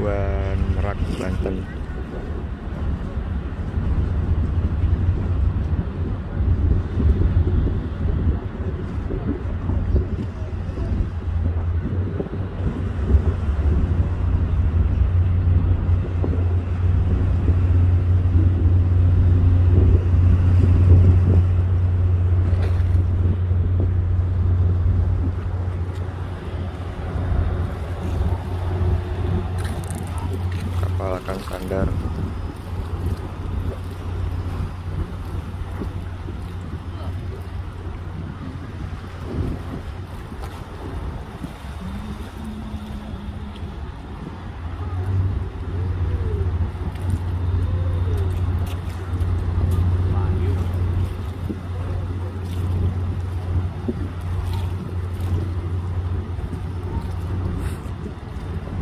Pelabuhan Merak Banten. Kapal akan sandar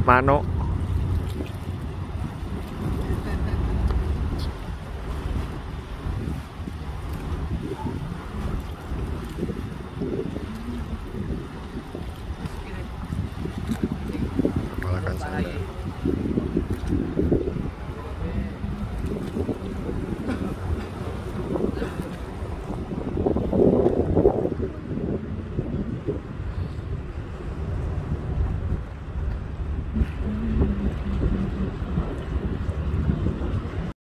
Mano Malakan sandal.